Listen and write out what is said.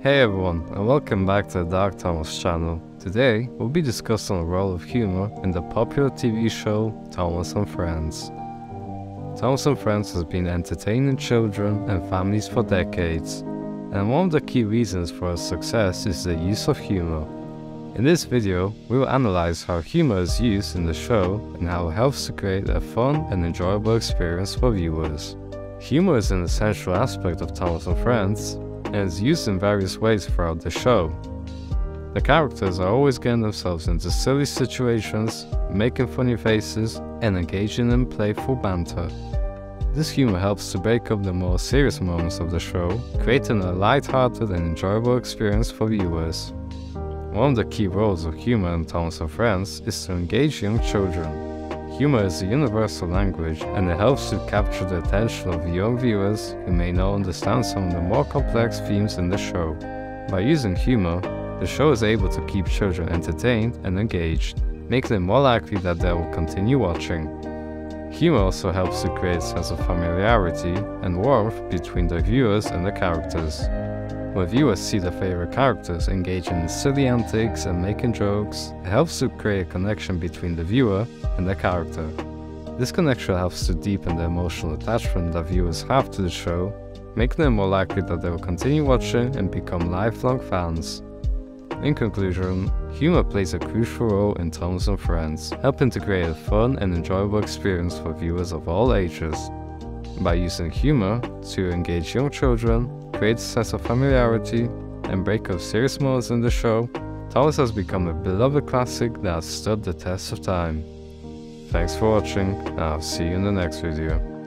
Hey everyone, and welcome back to the Dark Thomas channel. Today, we'll be discussing the role of humor in the popular TV show Thomas and Friends. Thomas and Friends has been entertaining children and families for decades, and one of the key reasons for its success is the use of humor. In this video, we will analyze how humor is used in the show and how it helps to create a fun and enjoyable experience for viewers. Humor is an essential aspect of Thomas and Friends, and is used in various ways throughout the show. The characters are always getting themselves into silly situations, making funny faces, and engaging in playful banter. This humor helps to break up the more serious moments of the show, creating a light-hearted and enjoyable experience for viewers. One of the key roles of humor in Thomas and Friends is to engage young children. Humor is a universal language and it helps to capture the attention of young viewers who may not understand some of the more complex themes in the show. By using humor, the show is able to keep children entertained and engaged, making it more likely that they will continue watching. Humor also helps to create a sense of familiarity and warmth between the viewers and the characters. When viewers see their favorite characters engaging in silly antics and making jokes, it helps to create a connection between the viewer and the character. This connection helps to deepen the emotional attachment that viewers have to the show, making them more likely that they will continue watching and become lifelong fans. In conclusion, humor plays a crucial role in Thomas and Friends, helping to create a fun and enjoyable experience for viewers of all ages. By using humor to engage young children, create a sense of familiarity, and break of serious moments in the show, Thomas has become a beloved classic that has stood the test of time. Thanks for watching, and I'll see you in the next video.